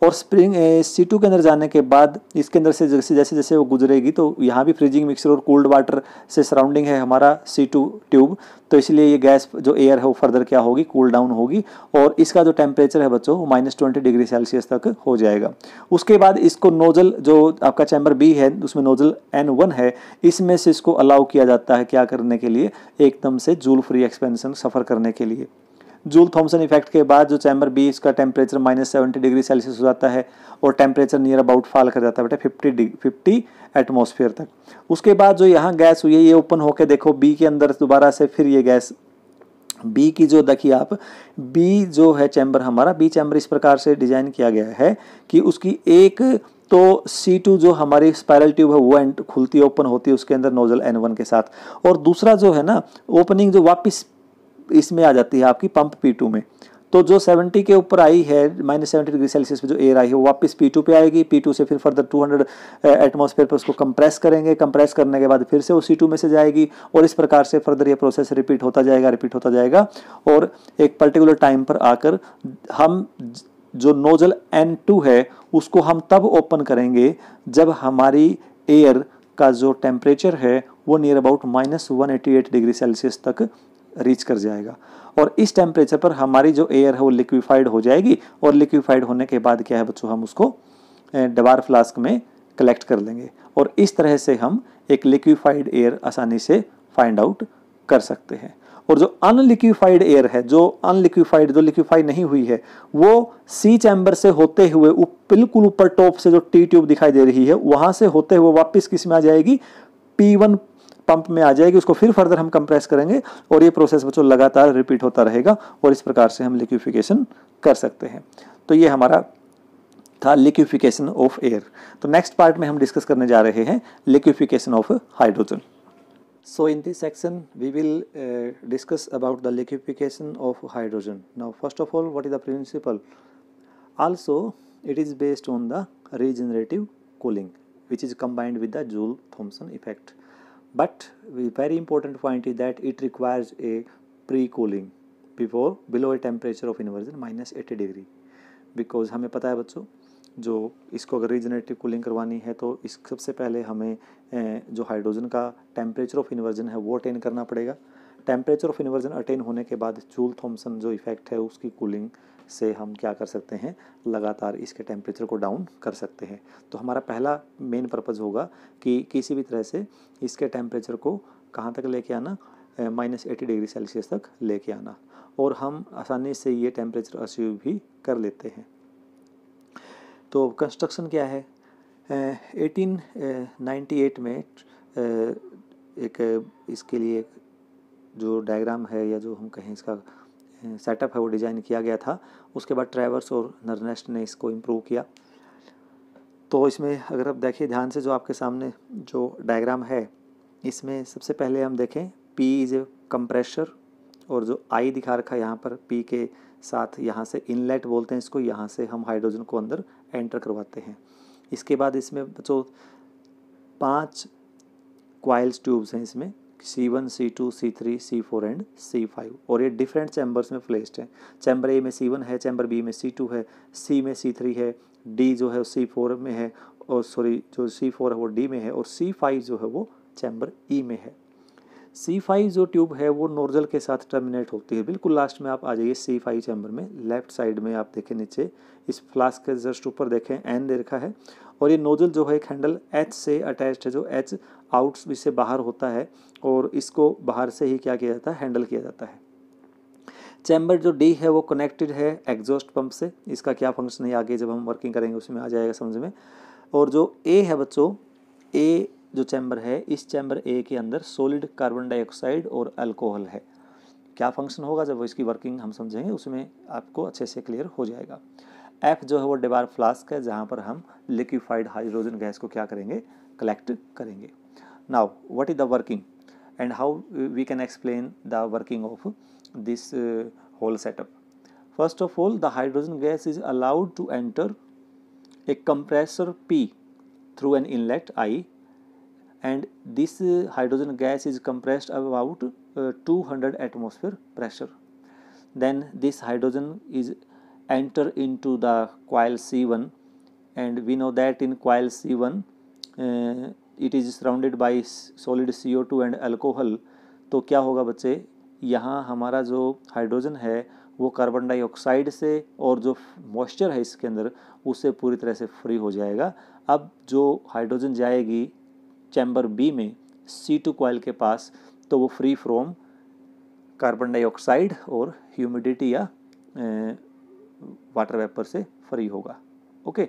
और स्प्रिंग सी टू के अंदर जाने के बाद इसके अंदर से जैसे जैसे जैसे वो गुजरेगी तो यहाँ भी फ्रीजिंग मिक्सर और कोल्ड वाटर से सराउंडिंग है हमारा सी टू ट्यूब तो इसलिए ये गैस जो एयर है वो फर्दर क्या होगी? कूल डाउन होगी। और इसका जो टेम्परेचर है बच्चों, वो माइनस ट्वेंटी डिग्री सेल्सियस तक हो जाएगा। उसके बाद इसको नोजल जो आपका चैम्बर बी है, उसमें नोजल एन वन है, इसमें से इसको अलाउ किया जाता है क्या करने के लिए? एकदम से जूल फ्री एक्सपेंशन सफ़र करने के लिए। जूल थॉमसन इफ़ेक्ट के बाद जो चैम्बर बी, इसका temperature minus seventy degree Celsius हो जाता है और टेम्परेचर नियर अबाउट फॉल कर जाता है बेटा फिफ्टी फिफ्टी एटमोसफियर तक। उसके बाद जो यहाँ गैस हुई है, ये ओपन होकर देखो बी के अंदर दोबारा से फिर ये गैस बी की जो देखिए आप बी जो है चैम्बर हमारा बी चैम्बर इस प्रकार से डिज़ाइन किया गया है कि उसकी एक तो टू जो हमारी स्पायरल ट्यूब है, वो एंड खुलती ओपन होती है उसके अंदर नोजल एन के साथ। और दूसरा जो है ना ओपनिंग जो वापस इसमें आ जाती है आपकी पंप पी टू में। तो जो 70 के ऊपर आई है माइनस सेवेंटी डिग्री सेल्सियस पे जो एयर आई है, वो वापस P2 पे आएगी। P2 से फिर फर्दर 200 एटमॉस्फेयर पर उसको कंप्रेस करेंगे। कंप्रेस करने के बाद फिर से वो C2 में से जाएगी और इस प्रकार से फर्दर ये प्रोसेस रिपीट होता जाएगा रिपीट होता जाएगा। और एक पर्टिकुलर टाइम पर आकर हम जो नोजल N2 है, उसको हम तब ओपन करेंगे जब हमारी एयर का जो टेम्परेचर है, वो near about minus one degree Celsius तक रीच कर जाएगा। और इस टेम्परेचर पर हमारी जो एयर है वो लिक्विफाइड हो जाएगी और लिक्विफाइड होने के बाद क्या है बच्चों, हम उसको डबार फ्लास्क में कलेक्ट कर लेंगे। और इस तरह से हम एक लिक्विफाइड एयर आसानी से फाइंड आउट कर सकते हैं। और जो अनलिक्विफाइड एयर है, जो अनलिक्विफाइड जो लिक्विफाई नहीं हुई है, वो सी चैम्बर से होते हुए बिल्कुल ऊपर टॉप से जो टी ट्यूब दिखाई दे रही है, वहाँ से होते हुए वापस किसमें आ जाएगी? पी वन पंप में आ जाएगी, उसको फिर फर्दर हम कंप्रेस करेंगे और ये प्रोसेस बच्चों लगातार रिपीट होता रहेगा और इस प्रकार से हम लिक्विफिकेशन कर सकते हैं। तो ये हमारा था लिक्विफिकेशन ऑफ़ एयर तो नेक्स्ट पार्ट में हम डिस्कस करने जा रहे हैं liquification of hydrogen so in this section we will discuss about the liquification of hydrogen now first of all what is the principle also it is based on the regenerative cooling which is combined with the Joule Thomson effect but the very important point is that it requires a pre-cooling before, below a temperature of inversion, minus 80 degree because हमें पता है बच्चों, जो इसको अगर regenerative cooling करवानी है तो इस सबसे पहले हमें जो हाइड्रोजन का टेम्परेचर ऑफ़ इन्वर्जन है, वो अटेन करना पड़ेगा। टेम्परेचर ऑफ़ इन्वर्जन अटेन होने के बाद चूल थॉम्सन जो इफ़ेक्ट है, उसकी कूलिंग से हम क्या कर सकते हैं? लगातार इसके टेम्परेचर को डाउन कर सकते हैं। तो हमारा पहला मेन पर्पज़ होगा कि किसी भी तरह से इसके टेम्परेचर को कहाँ तक लेके आना? माइनस एटी डिग्री सेल्सियस तक लेके आना। और हम आसानी से ये टेम्परेचर अचीव भी कर लेते हैं। तो कंस्ट्रक्शन क्या है? एटीन नाइन्टी एट में एक इसके लिए जो डायग्राम है या जो हम कहें इसका सेटअप है, वो डिज़ाइन किया गया था। उसके बाद ट्रैवर्स और नरनेस्ट ने इसको इम्प्रूव किया। तो इसमें अगर आप देखिए ध्यान से जो आपके सामने जो डायग्राम है, इसमें सबसे पहले हम देखें पी इज़ ए कंप्रेशर और जो आई दिखा रखा है यहाँ पर पी के साथ यहाँ से इनलेट बोलते हैं इसको, यहाँ से हम हाइड्रोजन को अंदर एंटर करवाते हैं। इसके बाद इसमें जो पाँच क्वाइल्स ट्यूब्स हैं इसमें C one C two C three C four and C five और ये डिफरेंट चैम्बर्स में प्लेस्ड है। चैम्बर ए में सी वन है चैम्बर बी में सी टू है सी में सी थ्री है डी जो है सी फोर में है, और सॉरी जो सी फोर है वो डी में है, और सी फाइव जो है वो चैम्बर ई e में है। सी फाइव जो ट्यूब है वो नोर्जल के साथ टर्मिनेट होती है। बिल्कुल लास्ट में आप आ जाइए सी फाइव चैम्बर में लेफ़्ट साइड में आप देखें नीचे। इस फ्लास्क के जस्ट ऊपर देखें एन दे रखा है। और ये नोजल जो है एक हैंडल एच से अटैच्ड है, जो एच आउट से बाहर होता है और इसको बाहर से ही क्या किया जाता है? हैंडल किया जाता है। चैम्बर जो डी है वो कनेक्टेड है एग्जॉस्ट पंप से। इसका क्या फ़ंक्शन है? आगे जब हम वर्किंग करेंगे उसमें आ जाएगा समझ में। और जो ए है बच्चों, ए जो चैम्बर है, इस चैम्बर ए के अंदर सॉलिड कार्बन डाइऑक्साइड और अल्कोहल है। क्या फ़ंक्शन होगा जब इसकी वर्किंग हम समझेंगे, उसमें आपको अच्छे से क्लियर हो जाएगा। एफ़ जो है वो डिबार फ्लास्क है जहाँ पर हम लिक्विफाइड हाइड्रोजन गैस को क्या करेंगे? कलेक्ट करेंगे। Now what is the working and how we can explain the working of this whole setup first of all the hydrogen gas is allowed to enter a compressor P an inlet I and this uh, hydrogen gas is compressed about uh, 200 atmosphere pressure. Then this hydrogen is enter into the coil C1 and we know that in coil C1 uh, it is surrounded by solid CO2 and alcohol. तो क्या होगा बच्चे? यहाँ हमारा जो hydrogen है वो carbon dioxide से और जो मॉइस्चर है इसके अंदर उससे पूरी तरह से फ्री हो जाएगा। अब जो हाइड्रोजन जाएगी चैम्बर बी में सी टू कॉयल के पास तो वो फ्री फ्रॉम कार्बन डाइऑक्साइड और ह्यूमिडिटी या वाटर वेपर से फ्री होगा ओके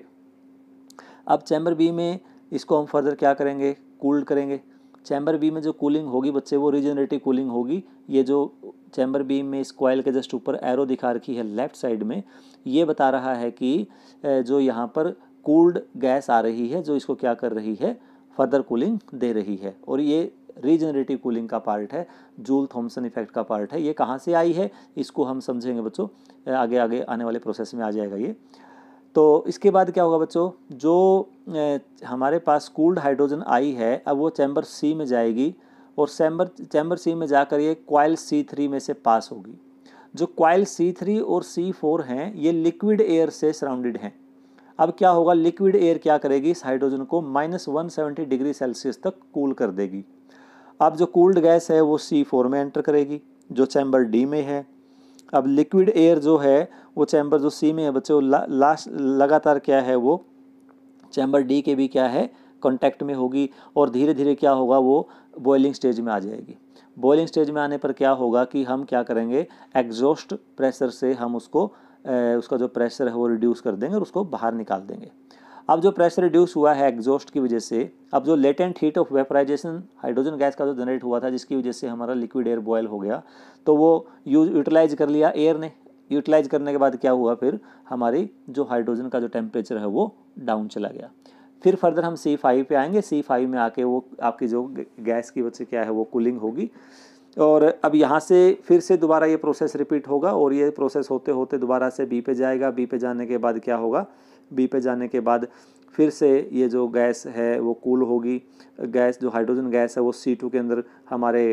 अब चैम्बर बी में इसको हम फर्दर क्या करेंगे? कूल्ड करेंगे। चैम्बर बी में जो कूलिंग होगी बच्चे, वो रिजनरेटिव कूलिंग होगी। ये जो चैम्बर बी में इस कॉयल के जस्ट ऊपर एरो दिखा रखी है लेफ़्ट साइड में, ये बता रहा है कि जो यहाँ पर कूल्ड गैस आ रही है, जो इसको क्या कर रही है? फर्दर कूलिंग दे रही है। और ये रीजनरेटिव कूलिंग का पार्ट है जूल थॉमसन इफ़ेक्ट का पार्ट है। ये कहाँ से आई है? इसको हम समझेंगे बच्चों। आगे आगे, आने वाले प्रोसेस में आ जाएगा ये। तो इसके बाद क्या होगा बच्चों? जो हमारे पास कूल्ड हाइड्रोजन आई है, अब वो चैम्बर सी में जाएगी और चैम्बर चैम्बर सी में जाकर ये क्वाइल सी थ्री में से पास होगी। जो क्वाइल सी थ्री और सी फोर हैं, ये लिक्विड एयर से सराउंडेड हैं। अब क्या होगा? लिक्विड एयर क्या करेगी? इस हाइड्रोजन को minus one seventy degree Celsius तक कूल कर देगी। अब जो कूल्ड गैस है वो सी फोर में एंटर करेगी जो चैम्बर डी में है। अब लिक्विड एयर जो है वो चैम्बर जो सी में है बच्चों लास्ट लगातार क्या है वो? चैम्बर डी के भी क्या है कॉन्टैक्ट में होगी और धीरे धीरे क्या होगा वो बॉइलिंग स्टेज में आ जाएगी। बॉइलिंग स्टेज में आने पर क्या होगा कि हम क्या करेंगे? एग्जॉस्ट प्रेशर से हम उसको ए, उसका जो प्रेशर है वो रिड्यूस कर देंगे और उसको बाहर निकाल देंगे। अब जो प्रेशर रिड्यूस हुआ है एग्जॉस्ट की वजह से, अब जो latent heat of vaporisation hydrogen gas का जो जनरेट हुआ था, जिसकी वजह से हमारा लिक्विड एयर बॉयल हो गया तो वो यूज़ यूटिलाइज कर लिया एयर ने। यूटिलाइज करने के बाद क्या हुआ फिर? हमारी जो हाइड्रोजन का जो टेम्परेचर है वो डाउन चला गया। फिर फर्दर हम सी फाइव पे आएँगे। सी फाइव में आके वो आपकी जो गैस की वजह से क्या है, वो कूलिंग होगी। और अब यहाँ से फिर से दोबारा ये प्रोसेस रिपीट होगा और ये प्रोसेस होते होते दोबारा से बी पे जाएगा। बी पे जाने के बाद क्या होगा? बी पे जाने के बाद फिर से ये जो गैस है वो कूल होगी। गैस जो हाइड्रोजन गैस है वो सी टू के अंदर हमारे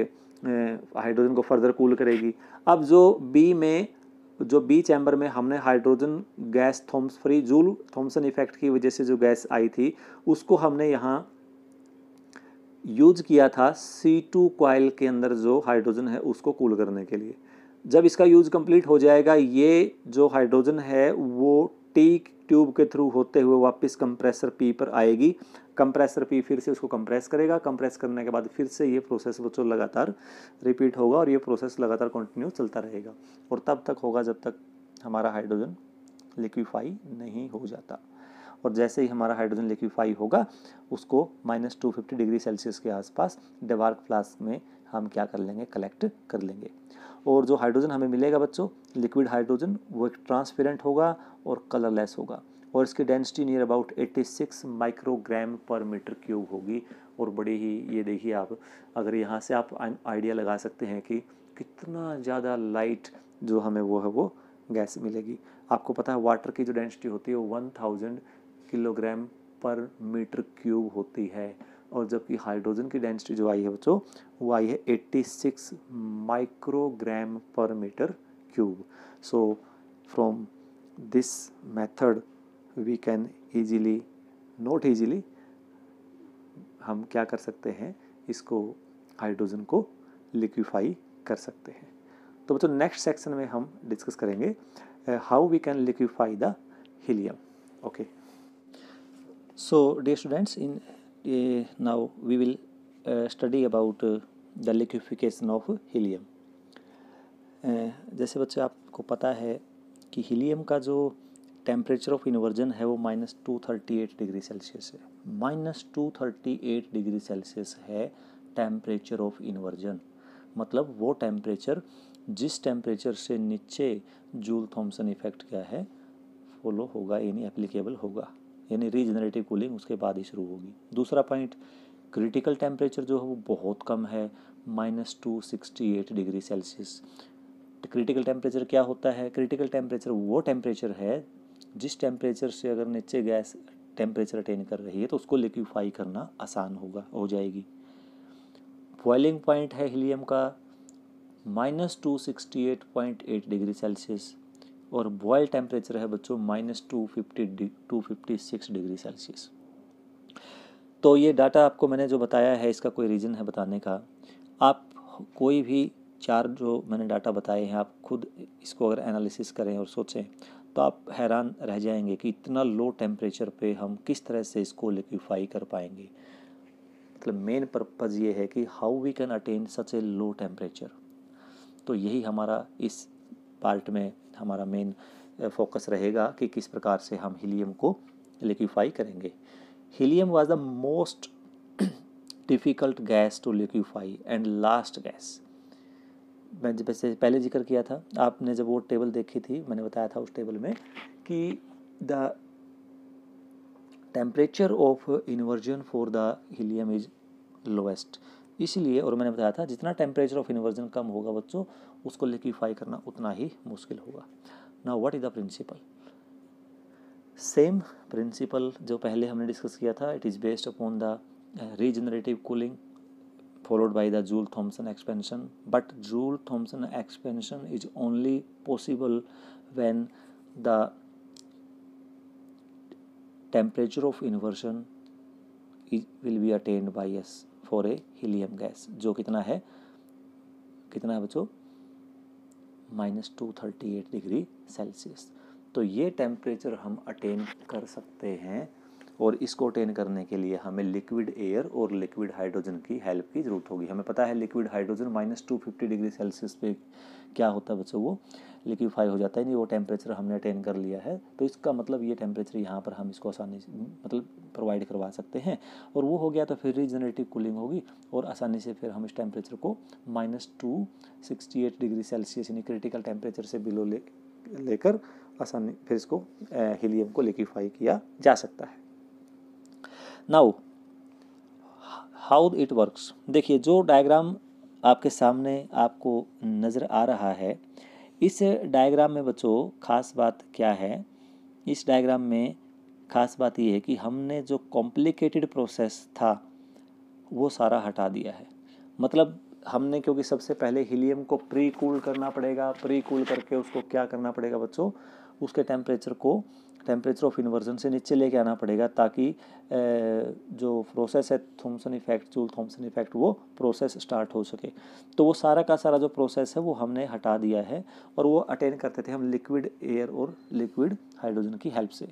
हाइड्रोजन को फर्दर कूल करेगी। अब जो बी में, जो बी चैम्बर में हमने hydrogen gas Thoms free Joule Thomson effect की वजह से जो गैस आई थी, उसको हमने यहाँ यूज़ किया था सी टू कॉयल के अंदर जो हाइड्रोजन है, उसको कूल करने के लिए। जब इसका यूज़ कंप्लीट हो जाएगा, ये जो हाइड्रोजन है, वो टी ट्यूब के थ्रू होते हुए वापस कंप्रेसर पी पर आएगी। कंप्रेसर पी फिर से उसको कंप्रेस करेगा। कंप्रेस करने के बाद फिर से ये प्रोसेस बच्चों लगातार रिपीट होगा और ये प्रोसेस लगातार कंटिन्यू चलता रहेगा। और तब तक होगा जब तक हमारा हाइड्रोजन लिक्विफाई नहीं हो जाता। और जैसे ही हमारा हाइड्रोजन लिक्विफाई होगा, उसको minus two fifty degree Celsius के आसपास डेवार्क फ्लास्क में हम क्या कर लेंगे? कलेक्ट कर लेंगे। और जो हाइड्रोजन हमें मिलेगा बच्चों लिक्विड हाइड्रोजन वो एक ट्रांसपेरेंट होगा और कलरलेस होगा। और इसकी density near about 86 microgram per metre cube होगी। और बड़ी ही, ये देखिए आप, अगर यहाँ से आप आइडिया लगा सकते हैं कि कितना ज़्यादा लाइट जो हमें वो है, वो गैस मिलेगी। आपको पता है वाटर की जो डेंसिटी होती है वो one thousand kilogram per metre cube होती है और जबकि हाइड्रोजन की डेंसिटी जो आई है बच्चों, वो आई है 86 microgram per metre cube. So from this method we can easily note easily हम क्या कर सकते हैं, इसको हाइड्रोजन को लिक्विफाई कर सकते हैं। तो बच्चों नेक्स्ट सेक्शन में हम डिस्कस करेंगे how we can liquify the helium okay So dear students, in uh, now we will uh, study about uh, the liquefaction of helium. जैसे बच्चे आपको पता है कि हीलियम का जो टेम्परेचर ऑफ़ इन्वर्जन है वो minus two thirty eight degree Celsius है। Minus two thirty eight degree Celsius है टेम्परेचर ऑफ़ इन्वर्जन मतलब वो टेम्परेचर जिस टेम्परेचर से नीचे जूल थॉम्सन इफ़ेक्ट क्या है फॉलो होगा यानी एप्लीकेबल होगा। यानी रीजनरेटिव कूलिंग उसके बाद ही शुरू होगी। दूसरा पॉइंट क्रिटिकल टेम्परेचर जो है वो बहुत कम है minus two sixty eight degree Celsius critical temperature क्या होता है? क्रिटिकल टेम्परेचर वो टेम्परेचर है, जिस टेम्परेचर से अगर नीचे गैस टेम्परेचर अटेन कर रही है तो उसको लिक्विफाई करना आसान होगा, हो जाएगी। बॉइलिंग पॉइंट है हीलियम का minus two sixty eight point eight degree Celsius और बॉयल टेम्परेचर है बच्चों minus two fifty two fifty six degree Celsius तो ये डाटा आपको मैंने जो बताया है, इसका कोई रीज़न है बताने का? आप कोई भी चार जो मैंने डाटा बताए हैं, आप खुद इसको अगर एनालिसिस करें और सोचें तो आप हैरान रह जाएँगे कि इतना लो टेम्परेचर पे हम किस तरह से इसको लिक्विफाई कर पाएँगे। मतलब मेन पर्पज़ ये है कि how we can attain such a low temperature तो यही हमारा इस पार्ट में हमारा मेन फोकस रहेगा कि किस प्रकार से हम हीलियम को लिक्विफाई करेंगे। Helium was the most difficult gas to liquify and last gas मैं जब से पहले ज़िक्र किया था, आपने जब वो टेबल देखी थी, मैंने बताया था उस टेबल में कि the temperature of inversion for the helium is lowest इसलिए, और मैंने बताया था, जितना टेम्परेचर ऑफ़ इन्वर्जन कम होगा बच्चों उसको लिक्विफाई करना उतना ही मुश्किल होगा। ना what is the principle same principle जो पहले हमने डिस्कस किया था it is based upon the regenerative cooling followed by the Joule Thomson expansion but Joule Thomson expansion is only possible when the temperature of inversion will be attend by as for a haem gas जो कितना है कितना है बच्चों? Minus two thirty eight degree Celsius. तो ये temperature हम attain कर सकते हैं और इसको अटेन करने के लिए हमें लिक्विड एयर और लिक्विड हाइड्रोजन की हेल्प की ज़रूरत होगी। हमें पता है liquid hydrogen minus two fifty degree Celsius पे क्या होता है बच्चों वो? लिक्विफाई हो जाता है, नहीं, वो टेम्परेचर हमने अटेन कर लिया है तो इसका मतलब ये टेम्परेचर यहाँ पर हम इसको आसानी से मतलब प्रोवाइड करवा सकते हैं। और वो हो गया तो फिर रीजनरेटिव कूलिंग होगी और आसानी से फिर हम इस टेम्परेचर को minus two sixty eight degree Celsius, यानी क्रिटिकल टेम्परेचर से बिलो ले, लेकर आसानी, फिर इसको हीलियम को लिक्विफाई किया जा सकता है। Now, how it works. देखिए, जो डायग्राम आपके सामने आपको नज़र आ रहा है इस डायग्राम में बच्चों, ख़ास बात क्या है? इस डायग्राम में ख़ास बात यह है कि हमने जो कॉम्प्लिकेटेड प्रोसेस था, वो सारा हटा दिया है। मतलब हमने, क्योंकि सबसे पहले हीलियम को प्री कूल करना पड़ेगा प्री कूल करके उसको क्या करना पड़ेगा बच्चों? उसके टेम्परेचर को टेम्परेचर ऑफ़ इन्वर्जन से नीचे लेके आना पड़ेगा ताकि जो प्रोसेस है Thomson effect Joule Thomson effect वो प्रोसेस स्टार्ट हो सके। तो वो सारा का सारा जो प्रोसेस है, वो हमने हटा दिया है और वो अटेन करते थे हम लिक्विड एयर और लिक्विड हाइड्रोजन की हेल्प से।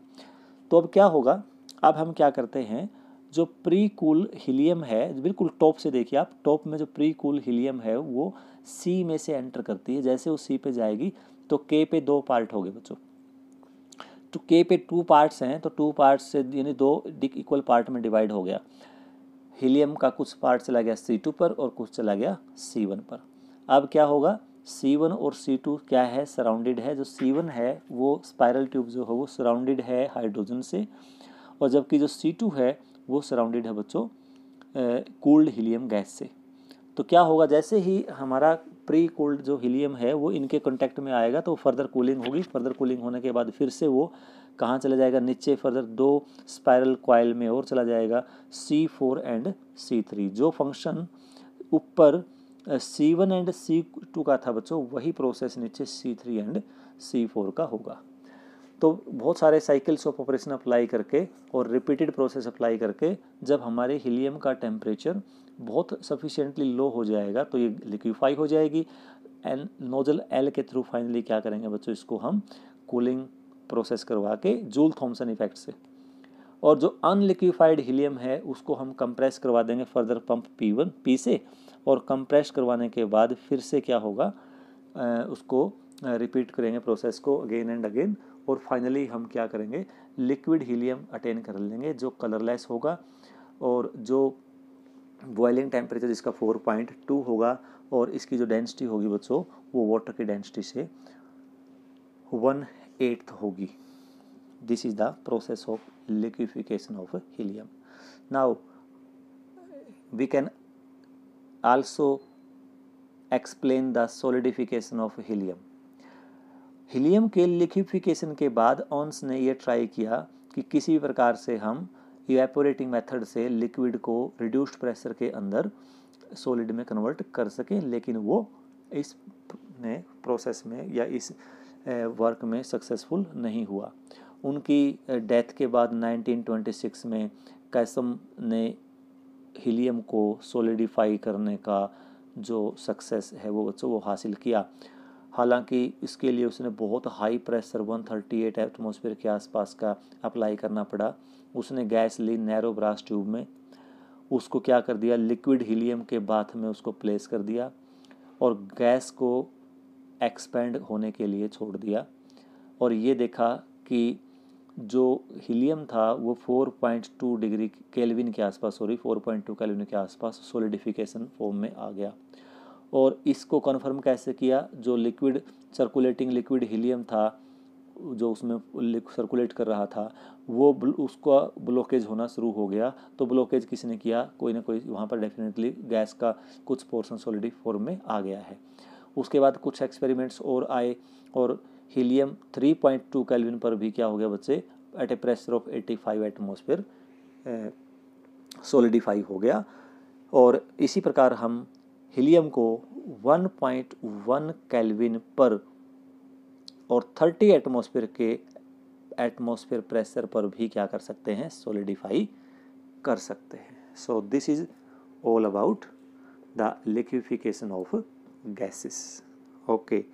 तो अब क्या होगा? अब हम क्या करते हैं? जो प्री कूल हीलियम है, बिल्कुल टॉप से देखिए आप टॉप में जो प्री कूल हीलियम है, वो सी में से एंटर करती है। जैसे वो सी पे जाएगी तो के पे दो पार्ट हो गए बच्चों। तो के पे टू पार्ट्स हैं तो टू पार्ट्स से, यानी दो इक्वल पार्ट में डिवाइड हो गया। हीलियम का कुछ पार्ट चला गया सी टू पर और कुछ चला गया सी वन पर। अब क्या होगा? सी वन और सी टू क्या है? सराउंडेड है। जो सी वन है, वो स्पायरल ट्यूब जो है, वो सराउंडेड है हाइड्रोजन से। और जबकि जो सी टू है, वो सराउंडेड है बच्चों कूल्ड हीलियम गैस से। तो क्या होगा? जैसे ही हमारा प्री कोल्ड जो हीलियम है, वो इनके कॉन्टैक्ट में आएगा तो फर्दर कूलिंग होगी। फर्दर कूलिंग होने के बाद फिर से वो कहाँ चला जाएगा? नीचे फर्दर दो स्पायरल क्वाइल में और चला जाएगा C four and C three जो फ़ंक्शन ऊपर C one and C two का था बच्चों, वही प्रोसेस नीचे C three and C four का होगा। तो बहुत सारे साइकिल्स ऑफ़ ऑपरेशन अप्लाई करके और रिपीटेड प्रोसेस अप्लाई करके जब हमारे हीलियम का टेम्परेचर बहुत सफिशिएंटली लो हो जाएगा तो ये लिक्विफाई हो जाएगी। एंड नोजल एल के थ्रू फाइनली क्या करेंगे बच्चों इसको हम कूलिंग प्रोसेस करवा के जूल थॉमसन इफ़ेक्ट से। और जो अनलिक्विफाइड हीलियम है उसको हम कंप्रेस करवा देंगे further pump P one P से। और कंप्रेस करवाने के बाद फिर से क्या होगा आ, उसको रिपीट करेंगे प्रोसेस को अगेन एंड अगेन और फाइनली हम क्या करेंगे लिक्विड हीलियम अटेन कर लेंगे जो कलरलेस होगा। और जो बॉइलिंग टेम्परेचर जिसका 4.2 होगा और इसकी जो डेंसिटी होगी बच्चों, वो वाटर की डेंसिटी से वन एट्थ होगी। This is the process of liquification of helium now we can also explain the solidification of helium helium के लिक्विफिकेशन के बाद ऑन्स ने यह ट्राई किया कि किसी भी प्रकार से हम इवेपोरेटिंग मेथड से लिक्विड को रिड्यूस्ड प्रेशर के अंदर सॉलिड में कन्वर्ट कर सकें, लेकिन वो इस में प्रोसेस में या इस वर्क में सक्सेसफुल नहीं हुआ। उनकी डेथ के बाद 1926 में कैसम ने हीलियम को सोलिडिफाई करने का जो सक्सेस है, वो बच्चों वो हासिल किया। हालाँकि इसके लिए उसने बहुत हाई प्रेशर 138 एटमॉस्फेयर के आसपास का अप्लाई करना पड़ा। उसने गैस ली नैरो ब्रास ट्यूब में। उसको क्या कर दिया? लिक्विड हीलियम के बाथ में उसको प्लेस कर दिया और गैस को एक्सपेंड होने के लिए छोड़ दिया। और ये देखा कि जो हीलियम था वो 4.2 डिग्री केल्विन के आसपास सॉरी 4.2 केल्विन के आसपास सोलिडिफिकेशन फॉर्म में आ गया। और इसको कन्फर्म कैसे किया? जो लिक्विड सर्कुलेटिंग लिक्विड हीलियम था, जो उसमें सर्कुलेट कर रहा था, वो उसका ब्लॉकेज होना शुरू हो गया। तो ब्लॉकेज किसने किया? कोई ना कोई वहाँ पर डेफिनेटली गैस का कुछ पोर्सन सॉलिडी फॉर्म में आ गया है। उसके बाद कुछ एक्सपेरिमेंट्स और आए और हीलियम 3.2 पॉइंट कैलविन पर भी क्या हो गया बच्चे? At a pressure of 85 atmosphere solidify हो गया। और इसी प्रकार हम हीलियम को 1.1 केल्विन पर और 30 एटमॉस्फेयर के एटमॉस्फेयर प्रेशर पर भी क्या कर सकते हैं? सोलिडिफाई कर सकते हैं। So this is all about the liquification of gases okay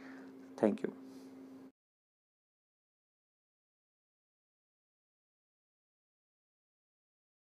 thank you.